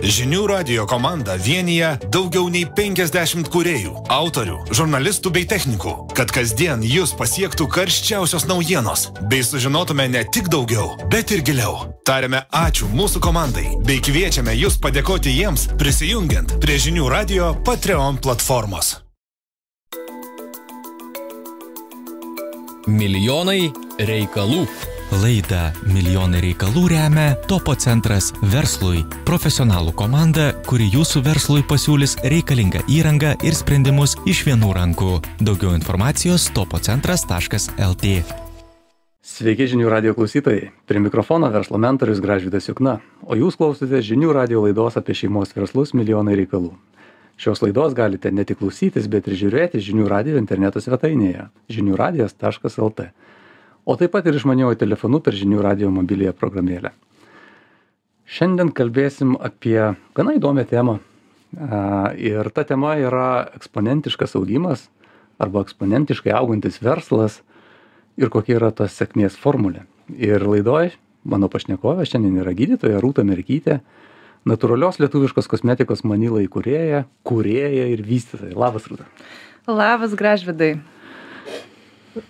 Žinių radio komanda vienyje daugiau nei 50 kuriejų, autorių, žurnalistų bei technikų, kad kasdien jūs pasiektų karščiausios naujienos, bei sužinotume ne tik daugiau, bet ir giliau. Tariame ačiū mūsų komandai, bei kviečiame jūs padėkoti jiems prisijungiant prie Žinių radio Patreon platformos. Milijonai reikalų. Laidą Milijonai reikalų remia Topo centras verslui. Profesionalų komanda, kuri jūsų verslui pasiūlys reikalingą įrangą ir sprendimus iš vienų rankų. Daugiau informacijos topocentras.lt. Sveiki žinių radio klausytojai. Prie mikrofono verslo mentorius Gražvydas Jukna, o jūs klausote žinių radio laidos apie šeimos verslus Milijonai reikalų. Šios laidos galite ne tik klausytis, bet ir žiūrėti žinių radio interneto svetainėje žiniųradijas.lt o taip pat ir išmaniuoju telefonu per žinių radijo mobiliąją programėlę. Šiandien kalbėsim apie gana įdomią temą. Ir ta tema yra eksponentiškas augimas arba eksponentiškai augantis verslas ir kokia yra tos sėkmės formulė. Ir laidoj mano pašnekovė šiandien yra gydytoja Rūta Merkytė, natūralios lietuviškos kosmetikos manylai kurėja, kurėja ir vystytoja. Labas, Rūta. Labas, gražvidai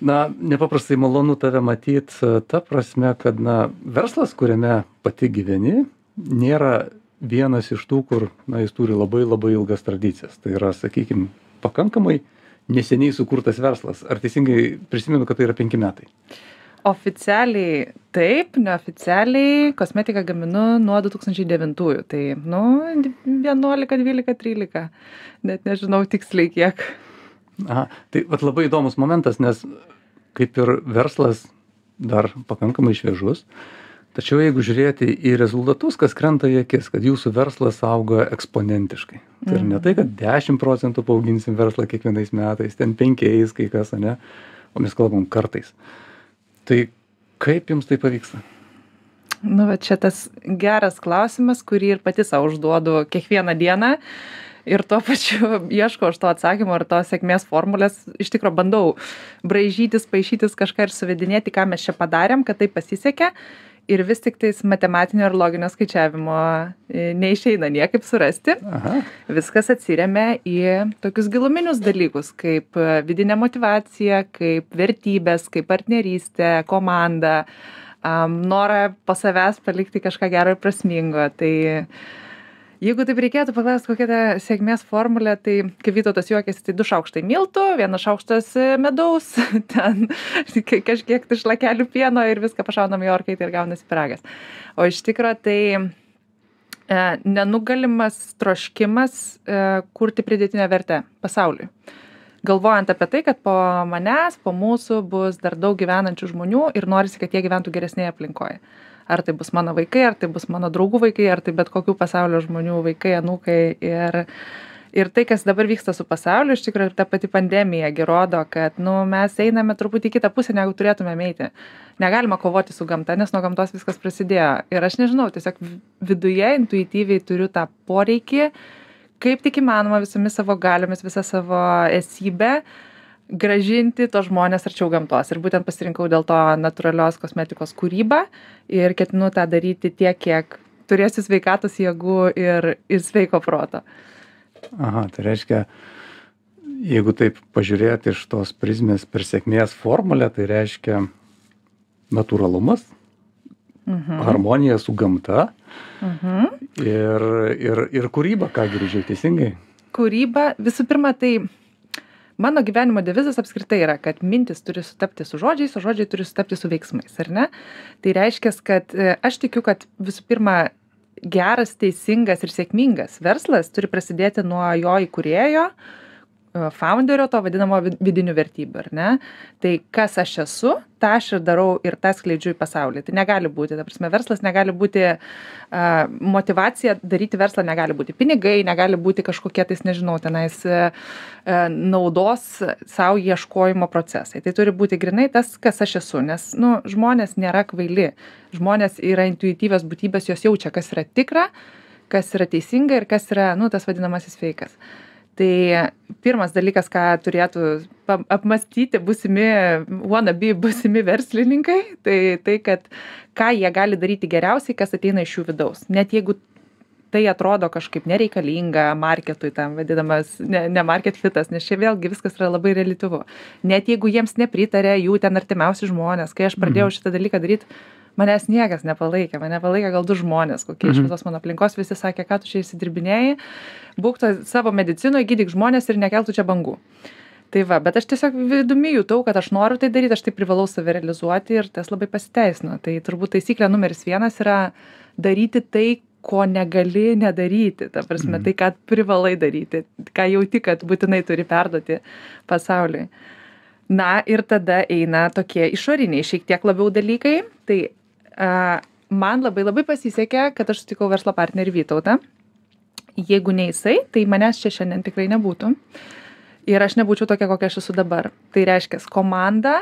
na nepaprastai malonu tave matyt ta prasme kad na verslas kuriame pati gyveni nėra vienas iš tų kur na jis turi labai labai ilgas tradicijas. Tai yra sakykim pakankamai neseniai sukurtas verslas. Ar teisingai prisimenu kad tai yra penki metai? Oficialiai taip, neoficialiai kosmetiką gaminu nuo 2009, tai nu 11, 12, 13, net nežinau tiksliai kiek. Aha, tai vat, labai įdomus momentas, nes kaip ir verslas dar pakankamai šviežus, tačiau jeigu žiūrėti į rezultatus, kas krenta į akis, kad jūsų verslas auga eksponentiškai. Tai ir ne tai, kad 10 procentų paauginsim verslą kiekvienais metais, ten 5 kai kas, ne, o mes kalbam kartais. Tai kaip jums tai pavyksta? Nu, va čia tas geras klausimas, kurį ir pati savo užduodu kiekvieną dieną. Uh, ir tuo pačiu ieškau aš to atsakymo ir tos sėkmės formulės iš tikro bandau braižytis paišytis kažką ir suvedinėti ką mes čia padarėm kad taip pasisekė ir vis tiktais matematinio ir loginio skaičiavimo e, neišeina niekaip surasti. Aha. Viskas atsiriamia į tokius giluminius dalykus, kaip e, vidinė motivacija, kaip vertybės, kaip partnerystė, komanda, um, norą po savęs palikti kažką gero ir prasmingo. Tai jeigu taip reikėtų paklaust kokia ta sėkmės formulė tai kaip vytautas juokiasi tai du šaukštai miltų vienas šaukštas e, medaus ten kažkiek tai šlakelių pieno ir viską pašaunam į orkaitę ir gaunasi pyragas o iš tikro tai e, nenugalimas troškimas e, kurti pridėtinę vertę pasauliui. Galvojant apie tai kad po manęs po mūsų bus dar daug gyvenančių žmonių ir norisi kad jie gyventų geresnėje aplinkoje ar tai bus mano vaikai ar tai bus mano draugų vaikai ar tai bet kokių pasaulio žmonių vaikai anūkai. Ir ir tai kas dabar vyksta su pasauliu iš tikro ir ta pati pandemija gi rodo kad nu mes einame truputį į kitą pusę negu turėtumėm eiti. Negalima kovoti su gamta nes nuo gamtos viskas prasidėjo. Ir aš nežinau tiesiog viduje intuityviai turiu tą poreikį kaip tik įmanoma visomis savo galiomis visa savo esybe grąžinti tuos žmones arčiau gamtos ir būtent pasirinkau dėl to natūralios kosmetikos kūrybą ir ketinu tą daryti tiek kiek turėsiu sveikatos jėgų ir ir sveiko proto aha tai reiškia jeigu taip pažiūrėt iš tos prizmės per sėkmės formulę tai reiškia natūralumas mhm. harmonija su gamta mhm. ir ir ir kūryba ką girdžiu teisingai kūryba visų pirma tai mano gyvenimo devizas apskritai yra kad mintys turi sutapti su žodžiais o žodžiai turi sutapti su veiksmais ar ne? Tai reiškias kad e, aš tikiu kad visų pirma geras teisingas ir sėkmingas verslas turi prasidėti nuo jo įkūrėjo E, faunderio to vadinamo vidinių vertybių, ar ne? Tai kas aš esu, tą aš ir darau ir tą skleidžiu į pasaulį. Tai negali būti, ta prasme, verslas negali būti, uh, motivacija daryti verslą negali būti pinigai, negali būti kažkokie tais, nežinau, tenais uh, naudos savo ieškojimo procesai. Tai turi būti grinai tas, kas aš esu, nes, nu, žmonės nėra kvaili, žmonės yra intuityvios būtybės, jos jaučia, kas yra tikra, kas yra teisinga ir kas yra, nu, tas vadinamasis feikas. Uh, tai pirmas dalykas ką turėtų apmąstyti būsimi wannabe būsimi verslininkai tai tai kad ką jie gali daryti geriausiai kas ateina iš jų vidaus. Net jeigu tai atrodo kažkaip nereikalinga marketui tam vadinamas ne ne market fitas nes čia vėlgi viskas yra labai reliatyvu. Net jeigu jiems nepritaria jų ten artimiausi žmonės kai aš pradėjau šitą dalyką daryt manęs niekas nepalaikė mane palaikė gal du žmonės kokie iš visos mano aplinkos visi sakė ką tu čia išsidirbinėji? Būk toj savo medicinoj gydyk žmones ir nekelk tu čia bangų. Tai va bet aš tiesiog vidumi jutau kad aš noriu tai daryt aš tai privalau save realizuoti ir tas labai pasiteisino. Tai turbūt taisyklė numeris vienas yra daryti tai ko negali nedaryti. Ta prasme tai ką privalai daryti ką jauti kad būtinai turi perduoti pasauliui. Na ir tada eina tokie išoriniai šiek tiek labiau dalykai. Tai a, man labai labai pasisekė kad aš sutikau verslo partnerį vytautą. Jeigu ne jisai tai manęs čia šiandien tikrai nebūtų. Ir aš nebūčiau tokia kokia aš esu dabar. Tai reiškias komanda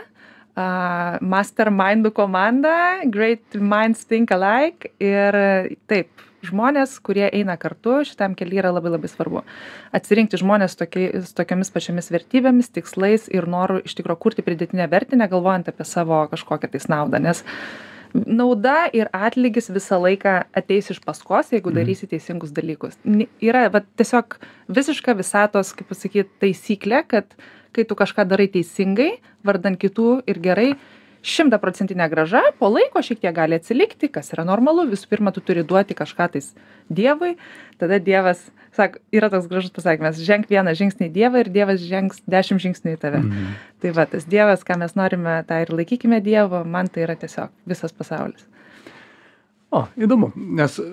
a, mastermindų komanda great minds think alike ir taip žmonės kurie eina kartu šitam kely yra labai labai svarbu. Atsirinkti žmones tokiai su tokiomis pačiomis vertybėmis tikslais ir noru iš tikro kurti pridėtinę vertę negalvojant apie savo kažkokią tais naudą nes nauda ir atlygis visą laiką ateis iš paskos jeigu darysi teisingus dalykus. Yra vat tiesiog visiška visatos kaip pasakyt taisyklė kad kai tu kažką darai teisingai vardan kitų ir gerai šimtaprocentinė grąža po laiko šiek tiek gali atsilikti kas yra normalu. Visų pirma tu turi duoti kažką tais dievui. Tada dievas sako yra toks gražus pasakymas ženk vieną žingsnį į dievą ir dievas žengs dešimt žingsnių į tave. Tai va tas dievas ką mes norime tą ir laikykime dievu man tai yra tiesiog visas pasaulis. O, įdomu, nes e,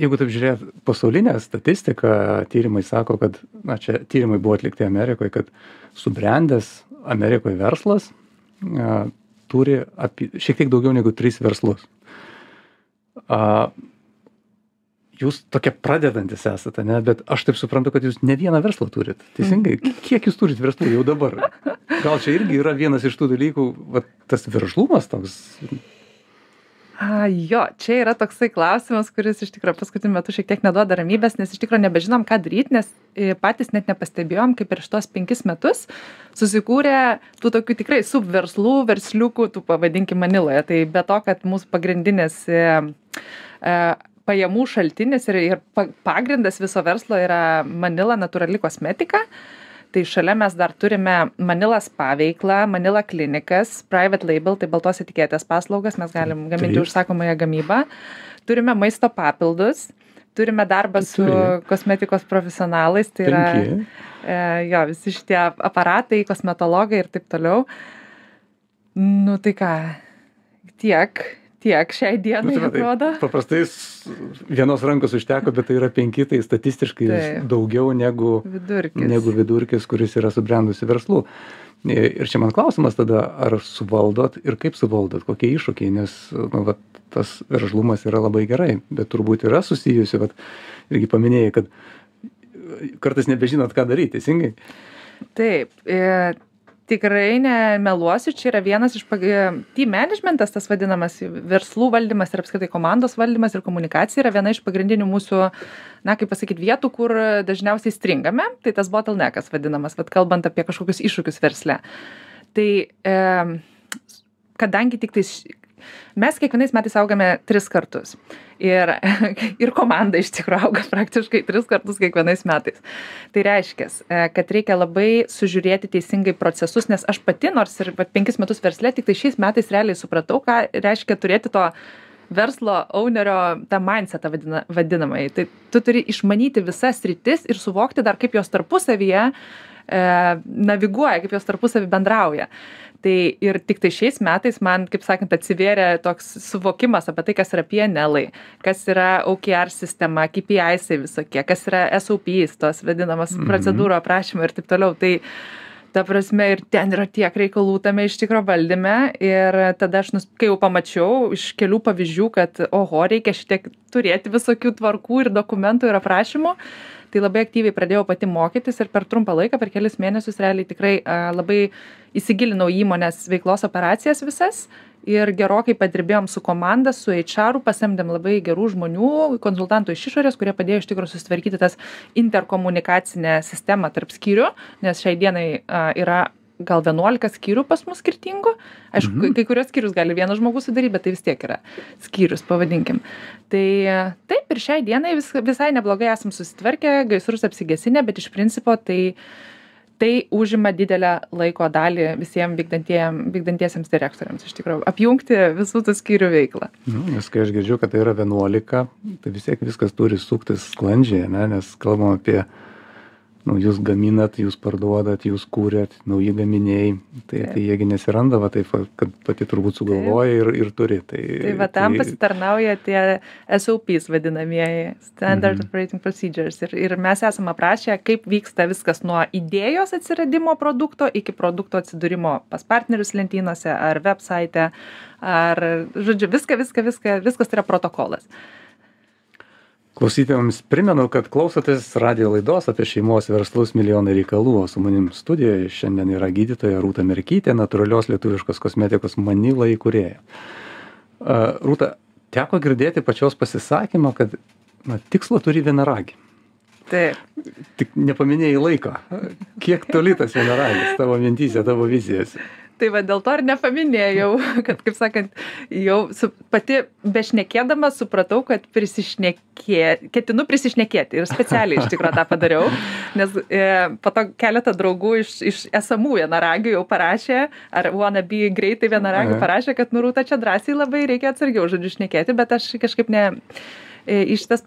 jeigu taip žiūrėt, pasaulinė statistika, tyrimai sako, kad, na čia tyrimai buvo atlikti Amerikoje, kad subrendęs Amerikoje verslas a, turi apie, šiek tiek daugiau negu tris verslus. A, jūs tokie pradedantis esate, ne, bet aš taip suprantu, kad jūs ne vieną verslą turit. Teisingai, kiek jūs turit verslų jau dabar? Gal čia irgi yra vienas iš tų dalykų, va, tas veržlumas toks a jo čia yra toksai klausimas kuris iš tikro paskutiniu metu šiek tiek neduoda ramybės nes iš tikro nebežinom ką daryt nes i patys net nepastebėjom kaip per šituos penkis metus susikūrė tų tokių tikrai subverslų versliukų tų pavadinkim maniloje. Tai be to kad mūsų pagrindinis e, e, pajamų šaltinis ir ir pa pagrindas viso verslo yra manila natūrali kosmetika tai šalia mes dar turime manila spa veiklą manila klinikas private label tai baltos etiketės paslaugas mes galim gaminti Taip. užsakomąją gamybą turime maisto papildus turime darbą su Turi. kosmetikos profesionalais tai yra penki. e, jo visi šitie aparatai kosmetologai ir taip toliau nu tai ką tiek tiek šiai dienai tai va, tai atrodo Paprastai s- vienos rankos užteko, bet tai yra penki, tai statistiškai Taip. daugiau negu, vidurkis negu vidurkis, kuris yra subrendusi verslų. Ir čia man klausimas tada, ar suvaldot ir kaip suvaldot, kokie iššūkiai, nes nu, vat, tas veržlumas yra labai gerai, bet turbūt yra susijusi, vat, irgi paminėjai, kad kartais nebežinot, ką daryti, teisingai. Taip, e, tikrai nemeluosiu, čia yra vienas iš pag... team managementas, tas vadinamas verslų valdymas ir apskritai komandos valdymas ir komunikacija yra viena iš pagrindinių mūsų, na, kaip pasakyti, vietų, kur dažniausiai stringame, tai tas bottleneckas vadinamas, vad kalbant apie kažkokius iššūkius versle. Tai e, kadangi tik tais mes kiekvienais metais augame tris kartus. Ir, ir komanda iš tikrųjų auga praktiškai tris kartus kiekvienais metais. Tai reiškia, kad reikia labai sužiūrėti teisingai procesus, nes aš pati, nors ir vat, penkis metus verslė, tik tai šiais metais realiai supratau, ką reiškia turėti to verslo ownerio tą mindsetą vadina, vadinamai. Tai tu turi išmanyti visas rytis ir suvokti dar, kaip jos tarpusavyje e, naviguoja, kaip jos tarpusavį bendrauja. Tai ir tik tai šiais metais man, kaip sakant, atsivėrė toks suvokimas apie tai, kas yra PNL, kas yra OKR sistema, KPIs visokie, kas yra SOPs, tos vadinamas Mhm. procedūrų aprašymai ir taip toliau. Tai ta prasme ir ten yra tiek reikalų tame iš tikro valdyme. Ir tada aš, nus, kai jau pamačiau iš kelių pavyzdžių, kad oho, reikia šitiek turėti visokių tvarkų ir dokumentų ir aprašymų, tai labai aktyviai pradėjau pati mokytis ir per trumpą laiką, per kelius mėnesius realiai tikrai labai įsigilinau į įmonės veiklos operacijas visas ir gerokai padirbėjom su komanda, su HR, pasamdėm labai gerų žmonių, konsultantų iš išorės, kurie padėjo iš tikrųjų susitvarkyti tas interkomunikacinę sistemą tarp skyrių, nes šiai dienai yra gal vienuolika skyrių pas mus skirtingų. Aišku kai kai kuriuos skyrius gali vienas žmogus sudaryt bet tai vis tiek yra skyrius pavadinkim. Tai taip ir šiai dienai vis visai neblogai esam susitvarkę gaisrus apsigesinę bet iš principo tai tai užima didelę laiko dalį visiem vykdantiem vykdantiesiems direktoriams iš tikrųjų apjungti visų tų skyrių veiklą Nu, nes kai aš girdžiu, kad tai yra 11, tai vis tiek viskas turi suktis sklandžiai, ne? nes kalbam apie nu, jūs gaminat, jūs parduodat, jūs kūrėt, nauji gaminiai, tai, tai jiegi nesiranda, va, taip, va, kad pati turbūt sugalvoja ir, ir turi. Tai, Tai va tam pasitarnauja tie SOPs vadinamieji, Standard Mhm. Operating Procedures. Ir, ir mes esame aprašę, kaip vyksta viskas nuo idėjos atsiradimo produkto iki produkto atsidūrimo pas partnerius lentynose ar website, ar, žodžiu, viską, viską, viską, viskas tai yra protokolas. Klausytėjams primenu, kad klausotės radio laidos apie šeimos verslus milijonai reikalų, o su manim studijoje šiandien yra gydytoja Rūta Merkytė, natūralios lietuviškos kosmetikos Manila įkūrėja. Rūta, teko girdėti pačios pasisakymą, kad na, tikslą turi vienaragį. Taip. Tik nepaminėjai laiko. Kiek toli tas vienaragis tavo mintysė, tavo vizijose? Tai va dėl to ir nepaminėjau, kad, kaip sakant, jau su, pati bešnekėdama supratau, kad prisišnekė, ketinu prisišnekėti ir specialiai iš tikrųjų tą padariau, nes e, po to keletą draugų iš, iš esamų vienaragių jau parašė, ar wanna be greitai vienaragių parašė, kad nurūta čia drąsiai labai reikia atsargiau žodžiu šnekėti, bet aš kažkaip ne, e, iš tas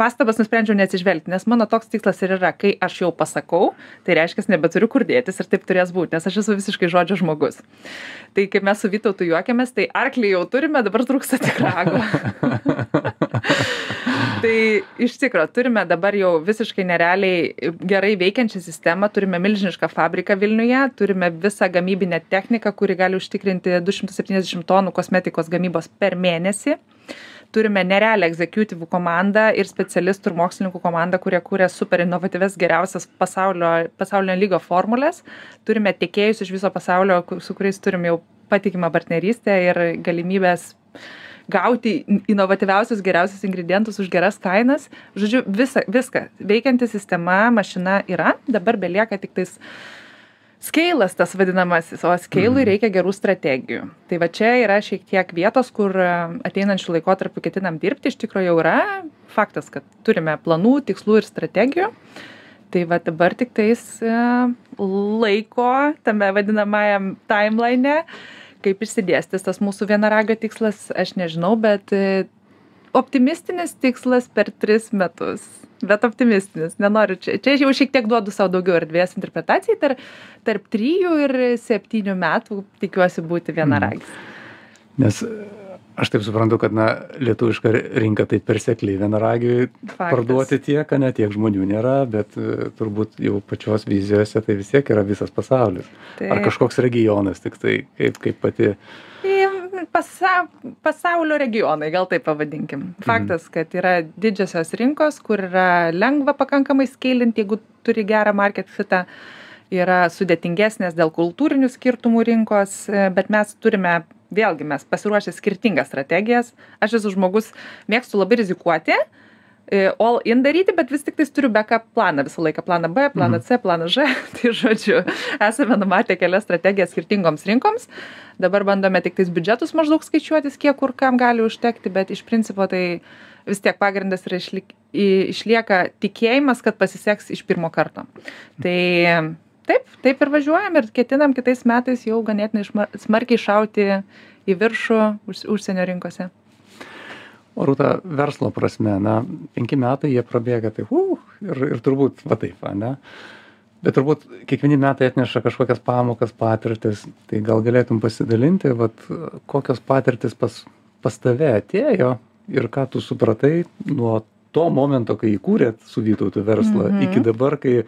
pastabas nusprendžiau neatsižvelgti, nes mano toks tikslas ir yra, kai aš jau pasakau, tai reiškia, nebeturiu kur dėtis ir taip turės būti, nes aš esu visiškai žodžio žmogus. Tai kaip mes su Vytautu juokiamės, tai arklį jau turime, dabar trūksta tik rago. tai iš tikrųjų turime dabar jau visiškai nerealiai gerai veikiančią sistemą, turime milžinišką fabriką Vilniuje, turime visą gamybinę techniką, kuri gali užtikrinti 270 tonų kosmetikos gamybos per mėnesį turime nerealią egzekutyvų komandą ir specialistų ir mokslininkų komandą, kurie kūrė super inovatyves geriausias pasaulio, pasaulinio lygio formulės. Turime tiekėjus iš viso pasaulio, su kuriais turim jau patikimą partnerystę ir galimybės gauti in- inovatyviausius geriausius ingredientus už geras kainas. Žodžiu, visa, viską. Veikianti sistema, mašina yra, dabar belieka tik tais skeilas tas vadinamasis, o skeilui reikia gerų strategijų. Tai va čia yra šiek tiek vietos, kur e, ateinančių laikotarpių ketinam dirbti. Iš tikrųjų jau yra faktas, kad turime planų, tikslų ir strategijų. Tai va dabar tik tais e, laiko tame vadinamajam timeline, kaip išsidėstis tas mūsų vienaragio tikslas, aš nežinau, bet e, optimistinis tikslas per tris metus. Bet optimistinis, nenoriu čia. Čia jau šiek tiek duodu savo daugiau erdvės interpretacijai. Tarp, tarp trijų ir septynių metų tikiuosi būti vienaragis. Nes e, aš taip suprantu, kad na, lietuviška rinka tai persekliai vienaragiui parduoti tiek, ne tiek žmonių nėra, bet e, turbūt jau pačios vizijose tai vis tiek yra visas pasaulis. Tai- Ar kažkoks regionas, tik tai kaip, kaip pati. Tai Pasa, pasaulio regionai, gal taip pavadinkim. Faktas, kad yra didžiosios rinkos, kur yra lengva pakankamai skailinti, jeigu turi gerą market fitą, yra sudėtingesnės dėl kultūrinių skirtumų rinkos, e, bet mes turime, vėlgi mes pasiruošę skirtingas strategijas. Aš esu žmogus, mėgstu labai rizikuoti, e, all in daryti, bet vis tik tais turiu backup planą visą laiką. Planą B, planą C, planą Ž. Tai žodžiu, esame numatę kelias strategijas skirtingoms rinkoms. Dabar bandome tik tais biudžetus maždaug skaičiuotis, kiek kur kam gali užtekti, bet iš principo tai vis tiek pagrindas yra išlik, išlieka tikėjimas, kad pasiseks iš pirmo karto. Tai taip, taip ir važiuojam ir ketinam kitais metais jau ganėtinai smarkiai šauti į viršų už, užsienio rinkose. O rūta verslo prasme, na, penki metai jie prabėga, tai, uh, ir, ir turbūt, va taip, ne? Bet turbūt kiekvieni metai atneša kažkokias pamokas, patirtis, tai gal galėtum pasidalinti, vat, kokios patirtis pas, pas tave atėjo ir ką tu supratai nuo to momento, kai įkūrėt su Vytautu verslą, Mhm. iki dabar, kai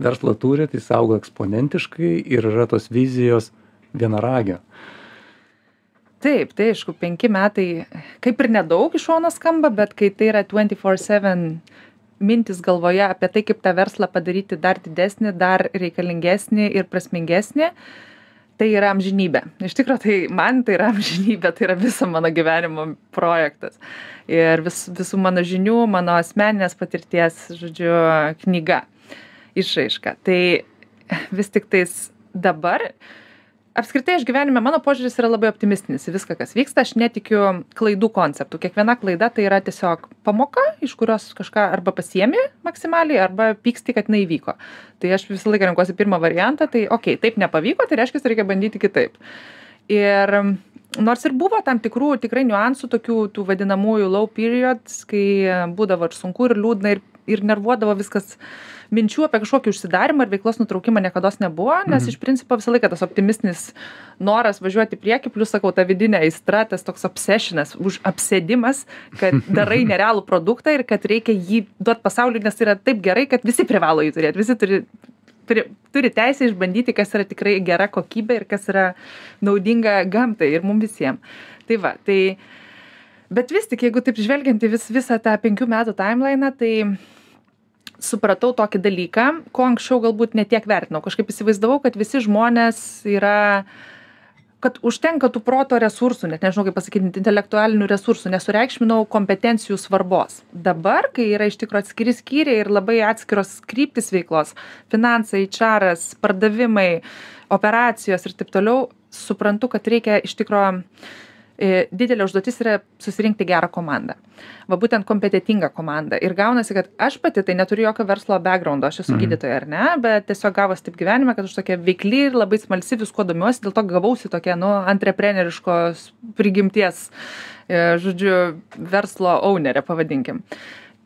verslą turit, jis auga eksponentiškai ir yra tos vizijos vienaragio. Taip, tai aišku, penki metai kaip ir nedaug iš šono skamba, bet kai tai yra 24-7 mintis galvoje apie tai, kaip tą verslą padaryti dar didesnį, dar reikalingesnį ir prasmingesnį, tai yra amžinybė. Iš tikrųjų, tai man tai yra amžinybė, tai yra viso mano gyvenimo projektas. Ir vis, visų mano žinių, mano asmeninės patirties, žodžiu, knyga, išraiška. Tai vis tik tais dabar apskritai aš gyvenime mano požiūris yra labai optimistinis į viską kas vyksta. Aš netikiu klaidų konceptu. Kiekviena klaida tai yra tiesiog pamoka iš kurios kažką arba pasiemi maksimaliai arba pyksti kad jinai įvyko. Tai aš visą laiką renkuosi pirmą variantą tai okei taip nepavyko tai reiškias reikia bandyti kitaip. Ir nors ir buvo tam tikrų tikrai niuansų tokių tų vadinamųjų low periods kai būdavo ir sunku ir liūdna ir ir nervuodavo viskas minčių apie kažkokį užsidarymą ar veiklos nutraukimą niekados nebuvo nes Mhm. iš principo visą laiką tas optimistinis noras važiuoti į priekį plius sakau ta vidinė aistra tas toks obsešinas už apsėdimas kad darai nerealų produktą ir kad reikia jį duot pasauliui nes tai yra taip gerai kad visi privalo jį turėt visi turi turi turi teisę išbandyti kas yra tikrai gera kokybė ir kas yra naudinga gamtai ir mum visiem tai va tai bet vis tik jeigu taip žvelgiant į vis visą tą penkių metų taimlainą tai supratau tokį dalyką ko anksčiau galbūt ne tiek vertinau. Kažkaip įsivaizdavau kad visi žmonės yra kad užtenka tų proto resursų net nežinau kaip pasakyt intelektualinių resursų nesureikšminau kompetencijų svarbos. Dabar kai yra iš tikro atskiri skyriai ir labai atskiros kryptys veiklos finansai eičeras pardavimai operacijos ir taip toliau suprantu kad reikia iš tikro e, didelė užduotis yra susirinkti gerą komandą. Va būtent kompetitingą komandą. Ir gaunasi, kad aš pati tai neturiu jokio verslo backgroundo, aš esu Mhm. gydytoja ar ne, bet tiesiog gavos taip gyvenime, kad aš tokia veikli ir labai smalsi viskuo domiuosi, dėl to gavausi tokia, nu, antrepreneriškos prigimties, e, žodžiu, verslo ownerė, pavadinkim.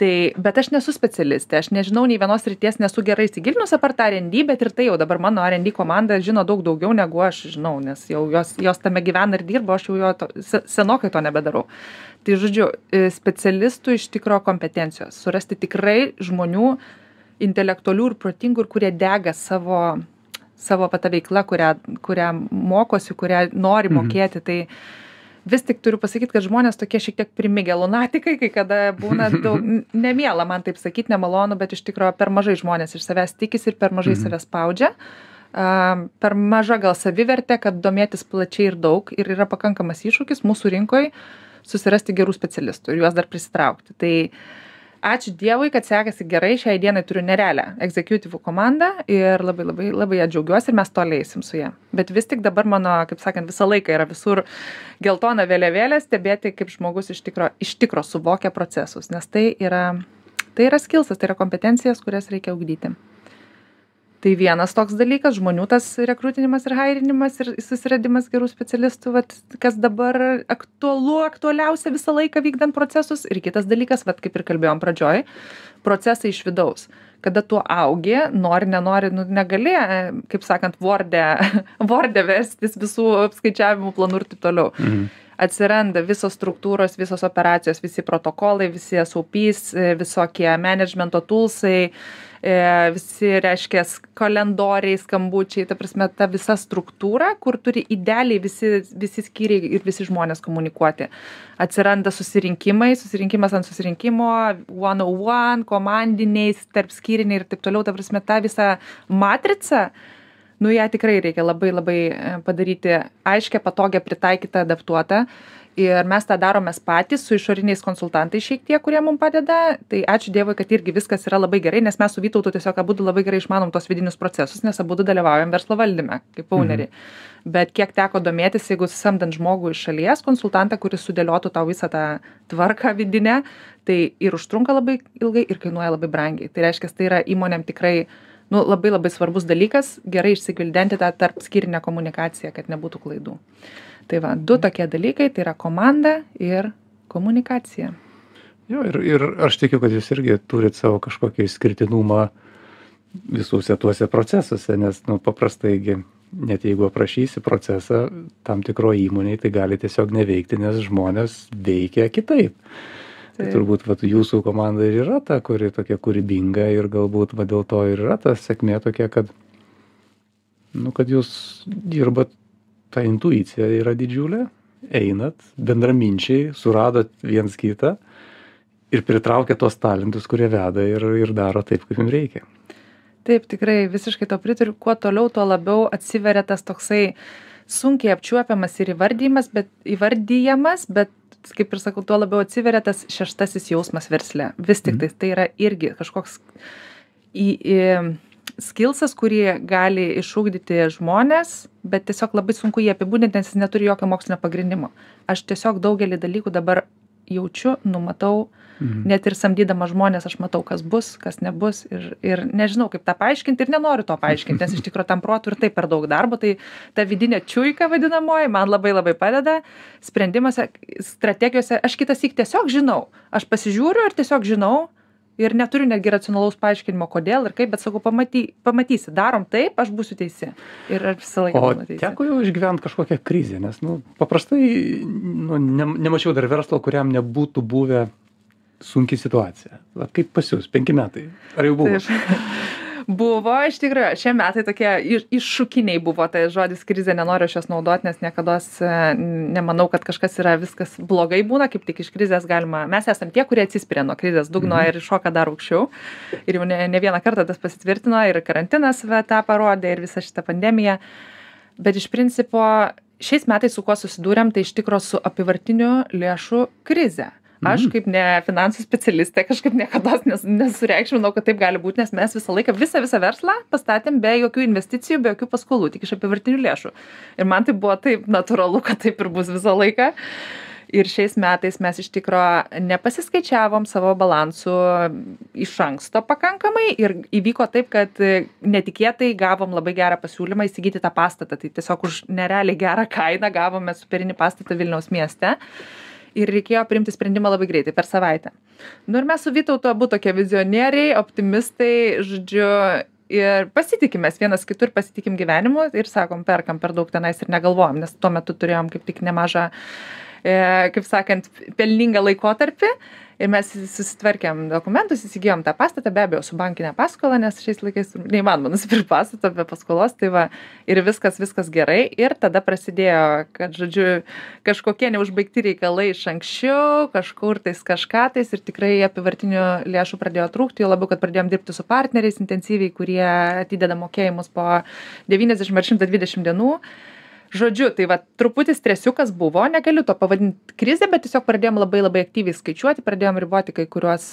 Tai, bet aš nesu specialistė, aš nežinau nei vienos ryties, nesu gerai įsigilinus apart R&D, bet ir tai jau dabar mano R&D komanda žino daug daugiau negu aš žinau, nes jau jos, jos tame gyvena ir dirba, aš jau jo to, se- senokai to nebedarau. Tai žodžiu, e, specialistų iš tikro kompetencijos, surasti tikrai žmonių intelektualių ir protingų ir kurie dega savo, savo va ta veikla, kurią, kurią mokosi, kurią nori Mhm. mokėti. Tai, vis tik turiu pasakyti, kad žmonės tokie šiek tiek primigę lunatikai, kai kada būna daug, nemiela man taip sakyti, nemalonu, bet iš tikrųjų per mažai žmonės iš savęs tikisi ir per mažai Mhm. savęs spaudžia. A, per maža gal savivertė, kad domėtis plačiai ir daug ir yra pakankamas iššūkis mūsų rinkoje susirasti gerų specialistų ir juos dar prisitraukti. Tai ačiū Dievui, kad sekasi gerai, šiai dienai turiu nerealią executive komandą ir labai labai labai ją džiaugiuosi ir mes toliai eisim su ja. Bet vis tik dabar mano, kaip sakant, visą laiką yra visur geltona vėliavėlė stebėti, kaip žmogus iš tikro, iš tikro suvokia procesus, nes tai yra, tai yra skilsas, tai yra kompetencijas, kurias reikia ugdyti. Tai vienas toks dalykas, žmonių tas rekrutinimas ir hairinimas ir susiradimas gerų specialistų, vat, kas dabar aktualu, aktualiausia visą laiką vykdant procesus. Ir kitas dalykas, vat, kaip ir kalbėjom pradžioj, procesai iš vidaus. Kada tu augi, nori, nenori, nu, negali, e, kaip sakant, vordė, vordė vestis visų apskaičiavimų planų ir taip toliau Mhm. atsiranda visos struktūros, visos operacijos, visi protokolai, visi SOPs, e, visokie managemento toolsai, e, visi, reiškia, kalendoriai, skambučiai, ta prasme, ta visa struktūra, kur turi idealiai visi, visi skyriai ir visi žmonės komunikuoti. Atsiranda susirinkimai, susirinkimas ant susirinkimo, one on one, komandiniai, tarp skyriniai ir taip toliau, ta prasme, ta visa matrica nu ją tikrai reikia labai labai e, padaryti aiškią patogią pritaikytą adaptuotą. Ir mes tą darom mes patys su išoriniais konsultantais šiek tiek kurie mum padeda. Tai ačiū dievui kad irgi viskas yra labai gerai nes mes su vytautu tiesiog abudu labai gerai išmanom tuos vidinius procesus nes abudu dalyvaujam verslo valdyme kaip ouneriai bet kiek teko domėtis jeigu samdant žmogų iš šalies konsultantą kuris sudėliotų tau visą tą tvarką vidinę tai ir užtrunka labai ilgai ir kainuoja labai brangiai. Tai reiškias tai yra įmonėm tikrai nu labai labai svarbus dalykas gerai išsigvildenti tą tarpskyrinę komunikaciją kad nebūtų klaidų tai va du tokie dalykai tai yra komanda ir komunikacija Jo, ir, ir aš tikiu, kad jūs irgi turit savo kažkokį išskirtinumą visuose tuose procesuose, nes, nu, paprastai, gi, net jeigu aprašysi procesą tam tikro įmoniai, tai gali tiesiog neveikti, nes žmonės veikia kitaip. Tai Taip. turbūt vat, jūsų komanda ir yra ta, kuri tokia kūrybinga ir galbūt va, dėl to ir yra ta sėkmė tokia, kad, nu, kad jūs dirbat, ta intuicija yra didžiulė, einat, bendraminčiai, suradot viens kitą ir pritraukia tos talentus, kurie veda ir, ir daro taip, kaip jums reikia. taip tikrai visiškai to pritariu kuo toliau tuo labiau atsiveria tas toksai sunkiai apčiuopiamas ir įvardijimas bet įvardijamas bet kaip ir sakau tuo labiau atsiveria tas šeštasis jausmas versle vis tiktais tai yra irgi kažkoks į, į skilsas, kurį gali išūkdyti žmonės, bet tiesiog labai sunku jį apibūdinti, nes jis neturi jokio mokslinio pagrindimo. Aš tiesiog daugelį dalykų dabar jaučiu, numatau, mhm. net ir samdydama žmonės aš matau, kas bus, kas nebus ir, ir nežinau, kaip tą paaiškinti ir nenoriu to paaiškinti, nes iš tikrųjų tam protų ir taip per daug darbo, tai ta vidinė čiūika vadinamoji man labai labai padeda sprendimuose, strategijose, aš kitas įk tiesiog žinau, aš pasižiūriu ir tiesiog žinau, ir neturiu netgi racionalaus paaiškinimo, kodėl ir kaip, bet sakau, pamaty, pamatysi, darom taip, aš būsiu teisi. Ir aš visą laiką teisi. Teko jau išgyventi kažkokią krizę, nes nu, paprastai nu, ne, nemačiau dar verslo, kuriam nebūtų buvę sunki situacija. Kaip pas jūs, penki metai. Ar jau buvo? Taip. Buvo, iš tikrųjų, šie metai tokie iššūkiniai buvo, tai žodis krizė nenoriu aš jos naudoti, nes niekada nemanau, kad kažkas yra viskas blogai būna, kaip tik iš krizės galima. Mes esame tie, kurie atsispiria nuo krizės dugno mhm. ir šoka dar aukščiau. Ir jau ne, ne vieną kartą tas pasitvirtino ir karantinas tą parodė ir visa šita pandemija. Bet iš principo šiais metais su kuo susidūrėm, tai iš tikrųjų su apivartiniu lėšų krize aš mhm. kaip ne finansų specialistė kažkaip niekados nes nesureikšminau kad taip gali būt nes mes visą laiką visą visą verslą pastatėm be jokių investicijų be jokių paskolų tik iš apyvartinių lėšų. Ir man tai buvo taip natūralu kad taip ir bus visą laiką. Ir šiais metais mes iš tikro nepasiskaičiavom savo balansų iš anksto pakankamai. Ir įvyko taip kad netikėtai gavom labai gerą pasiūlymą įsigyti tą pastatą. Tai tiesiog už nerealiai gerą kainą gavome superinį pastatą vilniaus mieste ir reikėjo priimti sprendimą labai greitai per savaitę. Nu ir mes su vytautu abu tokie vizionieriai optimistai žodžiu ir pasitikim mes vienas kitu ir pasitikim gyvenimu ir sakom perkam per daug tenais ir negalvojam nes tuo metu turėjom kaip tik nemažą e, kaip sakant pelningą laikotarpį. Ir mes susitvarkėm dokumentus įsigijom tą pastatą be abejo su bankine paskola nes šiais laikais neįmanoma nusipirkt pastato be paskolos tai va ir viskas viskas gerai. Ir tada prasidėjo kad žodžiu kažkokie neužbaigti reikalai iš anksčiau kažkur tais kažką tais ir tikrai apyvartinių lėšų pradėjo trūkti juo labiau kad pradėjom dirbti su partneriais intensyviai kurie atideda mokėjimus po devyniasdešim ar šimtą dvidešim dienų žodžiu tai vat truputį stresiukas buvo negaliu to pavadint krize bet tiesiog pradėjom labai labai aktyviai skaičiuoti pradėjom riboti kai kuriuos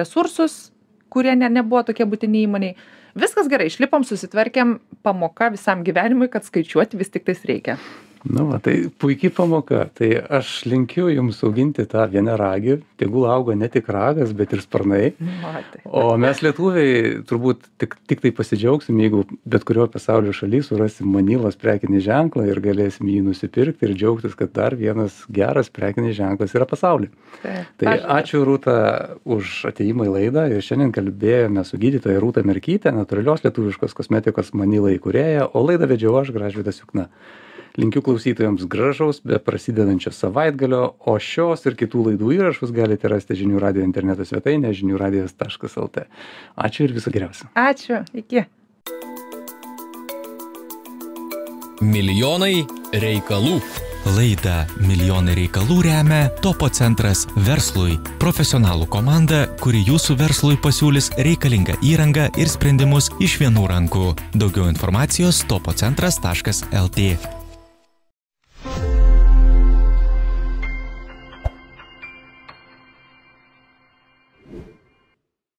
resursus kurie ne nebuvo tokie būtini įmonei viskas gerai išlipom susitvarkėm pamoka visam gyvenimui kad skaičiuoti vis tiktais reikia nu va tai puiki pamoka. Tai aš linkiu jums auginti tą vienaragį tegul auga ne tik ragas bet ir sparnai. Matai o mes lietuviai turbūt tik tiktai pasidžiaugsim jeigu bet kurioj pasaulio šaly surasim manilos prekinį ženklą ir galėsim jį nusipirkti ir džiaugtis kad dar vienas geras prekinis ženklas yra pasauly. Tai ačiū rūta už atėjimą į laidą. Ir šiandien kalbėjome su gydytoja rūta merkyte natūralios lietuviškos kosmetikos manila įkūrėja o laidą vedžiau aš gražvydas jukna linkiu klausytojams gražaus beprasidedančio savaitgalio o šios ir kitų laidų įrašus galite rasti žinių radijo interneto svetainėje žinių radijas taškas lt ačiū ir viso geriausio ačiū iki Milijonai reikalų. Laidą Milijonai reikalų remia Topo centras verslui. Profesionalų komanda, kuri jūsų verslui pasiūlys reikalingą įrangą ir sprendimus iš vienų rankų. Daugiau informacijos topocentras.lt.